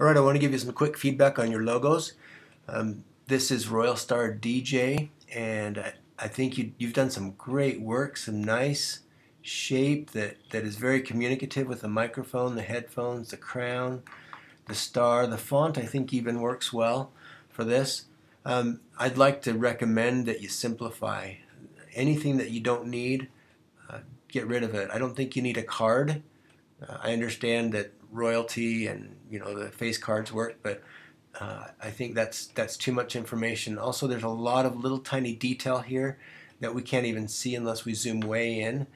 All right, I want to give you some quick feedback on your logos. Um, this is Royal Star DJ, and I, I think you, you've done some great work, some nice shape that, that is very communicative with the microphone, the headphones, the crown, the star. The font, I think, even works well for this. Um, I'd like to recommend that you simplify anything that you don't need, uh, get rid of it. I don't think you need a card. Uh, I understand that royalty and you know the face cards work, but uh, I think that's that's too much information. Also, there's a lot of little tiny detail here that we can't even see unless we zoom way in.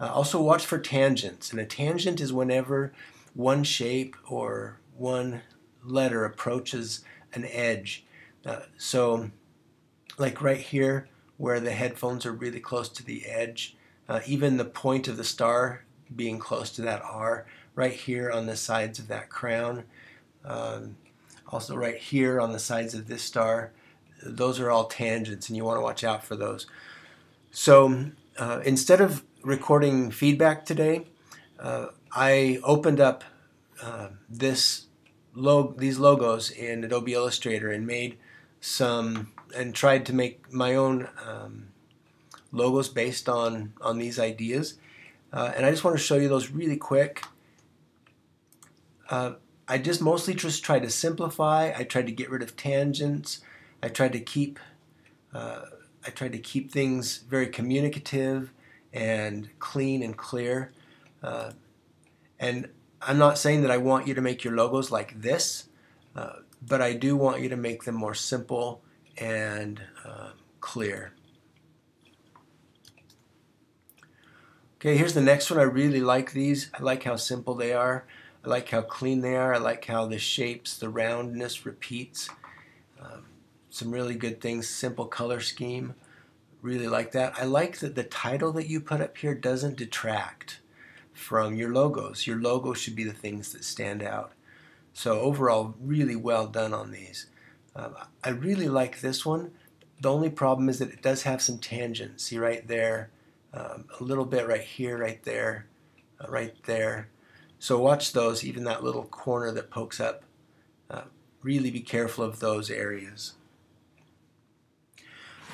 Uh, also, watch for tangents, and a tangent is whenever one shape or one letter approaches an edge. Uh, so, like right here, where the headphones are really close to the edge, uh, even the point of the star being close to that R right here on the sides of that crown. Um, also right here on the sides of this star. Those are all tangents and you want to watch out for those. So uh, instead of recording feedback today, uh, I opened up uh, this log these logos in Adobe Illustrator and made some and tried to make my own um, logos based on on these ideas. Uh, and I just want to show you those really quick. Uh, I just mostly just tried to simplify. I tried to get rid of tangents. I tried to keep uh, I tried to keep things very communicative and clean and clear. Uh, and I'm not saying that I want you to make your logos like this, uh, but I do want you to make them more simple and uh, clear. Okay, here's the next one. I really like these. I like how simple they are. I like how clean they are. I like how the shapes, the roundness repeats. Um, some really good things. Simple color scheme. Really like that. I like that the title that you put up here doesn't detract from your logos. Your logo should be the things that stand out. So overall, really well done on these. Um, I really like this one. The only problem is that it does have some tangents. See right there, um, a little bit right here, right there, uh, right there. So watch those, even that little corner that pokes up. Uh, really be careful of those areas.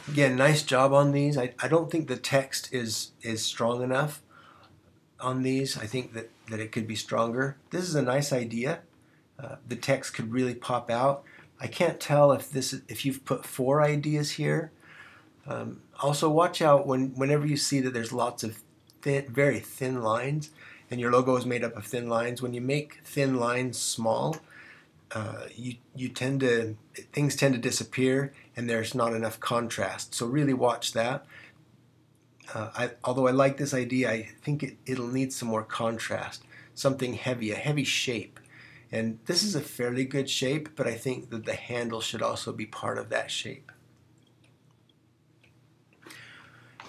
Again, nice job on these. I, I don't think the text is, is strong enough on these. I think that, that it could be stronger. This is a nice idea. Uh, the text could really pop out. I can't tell if this if you've put four ideas here um, also, watch out when whenever you see that there's lots of thin, very thin lines, and your logo is made up of thin lines. When you make thin lines small, uh, you you tend to things tend to disappear, and there's not enough contrast. So really watch that. Uh, I, although I like this idea, I think it, it'll need some more contrast, something heavy, a heavy shape. And this is a fairly good shape, but I think that the handle should also be part of that shape.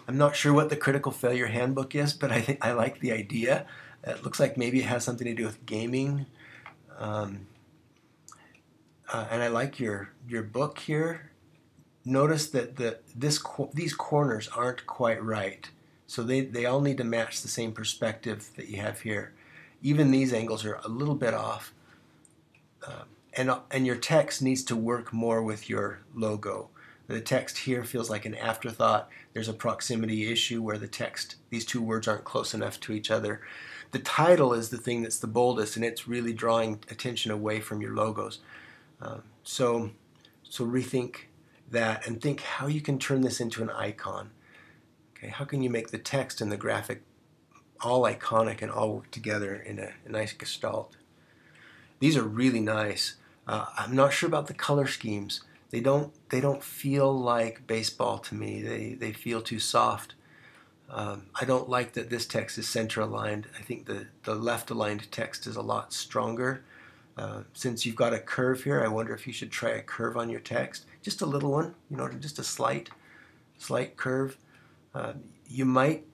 I'm not sure what the critical failure handbook is, but I think I like the idea. It looks like maybe it has something to do with gaming. Um, uh, and I like your your book here. Notice that the this these corners aren't quite right, so they they all need to match the same perspective that you have here. Even these angles are a little bit off. Um, and and your text needs to work more with your logo. The text here feels like an afterthought. There's a proximity issue where the text, these two words aren't close enough to each other. The title is the thing that's the boldest, and it's really drawing attention away from your logos. Um, so, so rethink that and think how you can turn this into an icon. Okay, how can you make the text and the graphic all iconic and all work together in a, a nice gestalt? These are really nice. Uh, I'm not sure about the color schemes they don't they don't feel like baseball to me. They they feel too soft. Um, I don't like that this text is center aligned. I think the the left aligned text is a lot stronger. Uh, since you've got a curve here, I wonder if you should try a curve on your text, just a little one, you know, just a slight slight curve. Uh, you might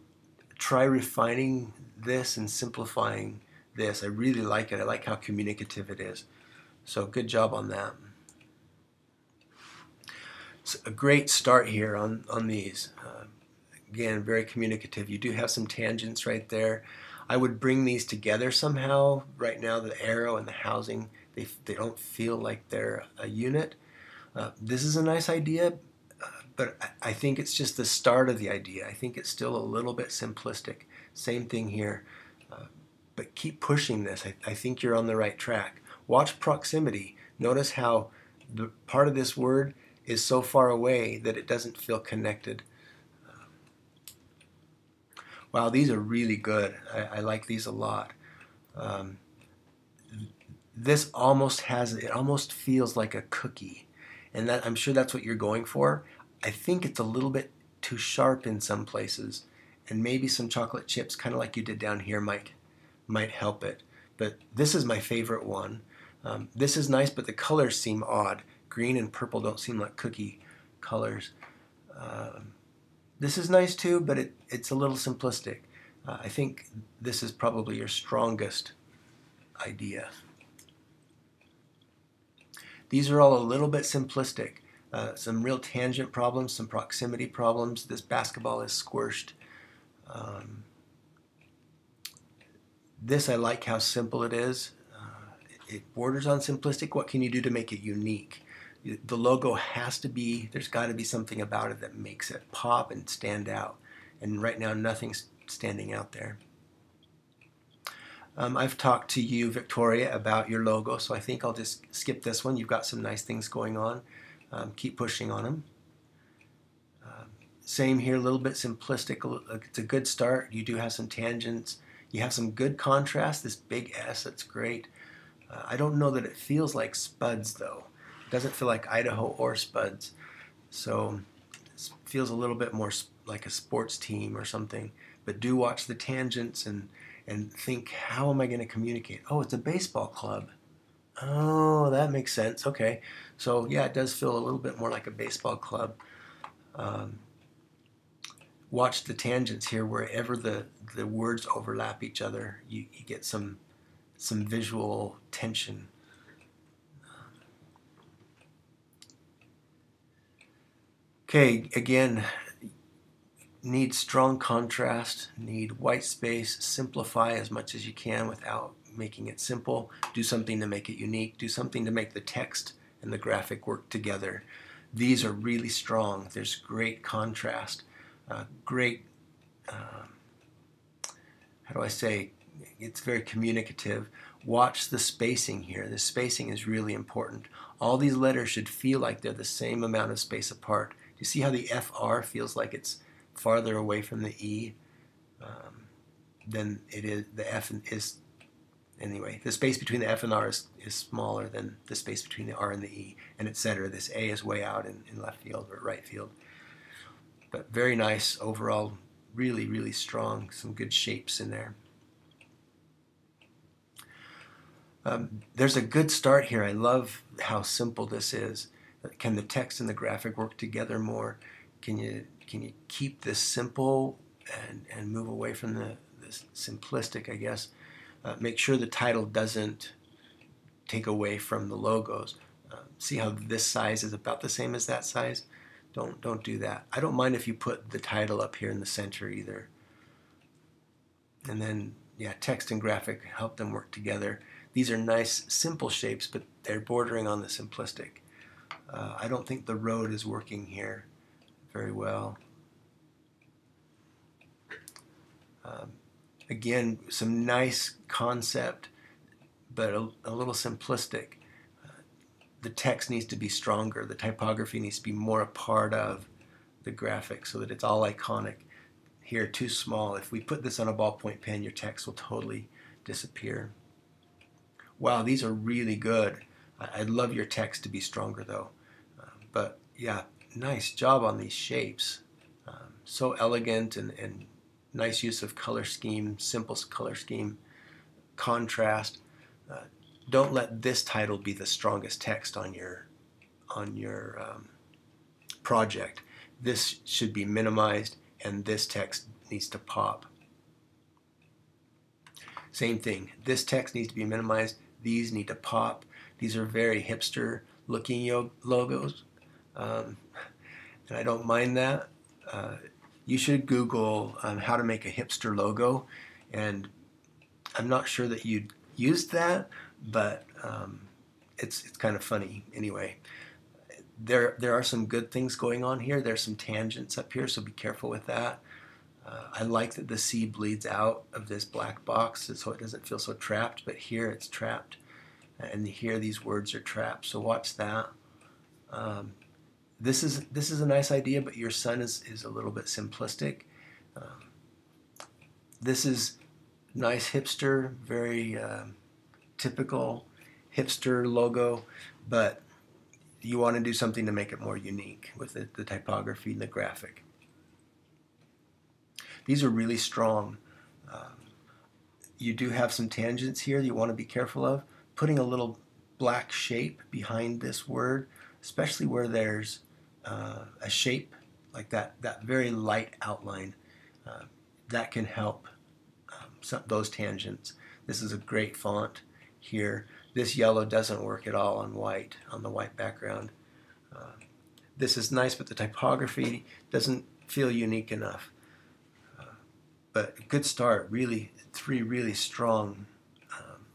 try refining this and simplifying this. I really like it. I like how communicative it is. So good job on that a great start here on, on these. Uh, again, very communicative. You do have some tangents right there. I would bring these together somehow. Right now, the arrow and the housing, They, they don't feel like they're a unit. Uh, this is a nice idea, uh, but I, think it's just the start of the idea. I think it's still a little bit simplistic. Same thing here. Uh, but keep pushing this. I, I think you're on the right track. Watch proximity. Notice how the part of this word is so far away that it doesn't feel connected. Wow, these are really good. I, I like these a lot. Um, this almost has, it almost feels like a cookie. And that, I'm sure that's what you're going for. I think it's a little bit too sharp in some places. And maybe some chocolate chips, kind of like you did down here, might, might help it. But this is my favorite one. Um, this is nice, but the colors seem odd. Green and purple don't seem like cookie colors. Um, this is nice too, but it, it's a little simplistic. Uh, I think this is probably your strongest idea. These are all a little bit simplistic. Uh, some real tangent problems, some proximity problems. This basketball is squished. Um, this I like how simple it is. Uh, it borders on simplistic. What can you do to make it unique? The logo has to be, there's got to be something about it that makes it pop and stand out. And right now, nothing's standing out there. Um, I've talked to you, Victoria, about your logo, so I think I'll just skip this one. You've got some nice things going on. Um, keep pushing on them. Um, same here, a little bit simplistic. It's a good start. You do have some tangents. You have some good contrast. This big S, that's great. Uh, I don't know that it feels like spuds, though doesn't feel like Idaho or Spuds. So it feels a little bit more like a sports team or something. But do watch the tangents and, and think, how am I going to communicate? Oh, it's a baseball club. Oh, that makes sense. Okay. So, yeah, it does feel a little bit more like a baseball club. Um, watch the tangents here wherever the, the words overlap each other. You, you get some, some visual tension. Okay, again, need strong contrast, need white space, simplify as much as you can without making it simple. Do something to make it unique. Do something to make the text and the graphic work together. These are really strong. There's great contrast, uh, great, uh, how do I say, it's very communicative. Watch the spacing here. The spacing is really important. All these letters should feel like they're the same amount of space apart you see how the FR feels like it's farther away from the E um, than it is, the F is, anyway, the space between the F and R is, is smaller than the space between the R and the E, and etc. This A is way out in, in left field or right field. But very nice overall, really, really strong, some good shapes in there. Um, there's a good start here. I love how simple this is. Can the text and the graphic work together more? Can you can you keep this simple and and move away from the simplistic? I guess. Uh, make sure the title doesn't take away from the logos. Uh, see how this size is about the same as that size? Don't don't do that. I don't mind if you put the title up here in the center either. And then yeah, text and graphic help them work together. These are nice simple shapes, but they're bordering on the simplistic. Uh, I don't think the road is working here very well. Um, again, some nice concept, but a, a little simplistic. Uh, the text needs to be stronger. The typography needs to be more a part of the graphic so that it's all iconic. Here, too small. If we put this on a ballpoint pen, your text will totally disappear. Wow, these are really good. I'd love your text to be stronger though. But yeah, nice job on these shapes. Um, so elegant and, and nice use of color scheme, simple color scheme, contrast. Uh, don't let this title be the strongest text on your on your um, project. This should be minimized and this text needs to pop. Same thing. This text needs to be minimized. These need to pop. These are very hipster looking logos. Um, and I don't mind that. Uh, you should Google um, how to make a hipster logo, and I'm not sure that you'd use that, but um, it's it's kind of funny anyway. There there are some good things going on here. There's some tangents up here, so be careful with that. Uh, I like that the C bleeds out of this black box so it doesn't feel so trapped, but here it's trapped. And here these words are trapped, so watch that. Um, this is this is a nice idea, but your sun is, is a little bit simplistic. Um, this is nice hipster, very uh, typical hipster logo, but you want to do something to make it more unique with the, the typography and the graphic. These are really strong. Um, you do have some tangents here that you want to be careful of. Putting a little black shape behind this word, especially where there's uh, a shape like that, that very light outline, uh, that can help um, some, those tangents. This is a great font here. This yellow doesn't work at all on white, on the white background. Uh, this is nice, but the typography doesn't feel unique enough but good start. Really, three really strong, um,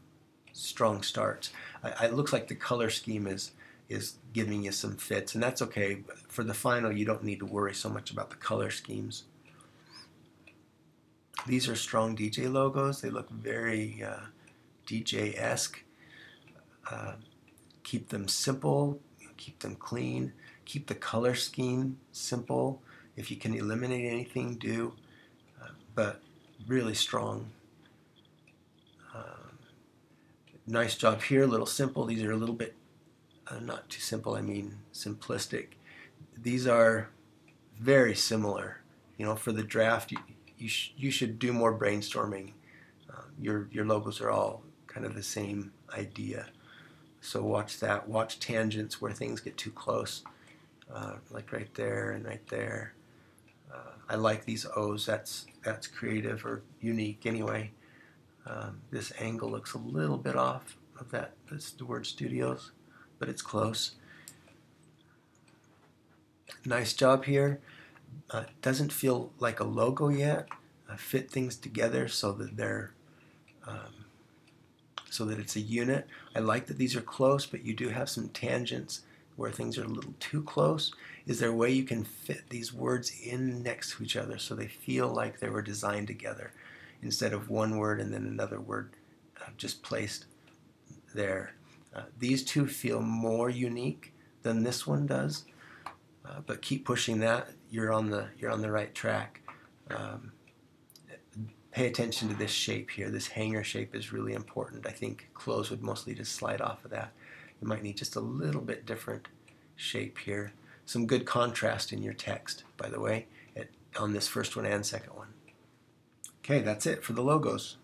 strong starts. I, it looks like the color scheme is is giving you some fits, and that's okay. For the final, you don't need to worry so much about the color schemes. These are strong DJ logos. They look very uh, DJ-esque. Uh, keep them simple. Keep them clean. Keep the color scheme simple. If you can eliminate anything, do but really strong. Um, nice job here, a little simple. These are a little bit, uh, not too simple, I mean simplistic. These are very similar. You know, for the draft, you, you, sh you should do more brainstorming. Uh, your, your logos are all kind of the same idea. So watch that. Watch tangents where things get too close, uh, like right there and right there. Uh, I like these O's. That's that's creative or unique anyway. Um, this angle looks a little bit off of that. That's the word studios, but it's close. Nice job here. Uh, doesn't feel like a logo yet. I fit things together so that they're um, so that it's a unit. I like that these are close, but you do have some tangents where things are a little too close? Is there a way you can fit these words in next to each other so they feel like they were designed together instead of one word and then another word uh, just placed there? Uh, these two feel more unique than this one does, uh, but keep pushing that. You're on the you're on the right track. Um, pay attention to this shape here. This hanger shape is really important. I think clothes would mostly just slide off of that. You might need just a little bit different shape here. Some good contrast in your text, by the way, at, on this first one and second one. Okay, that's it for the logos.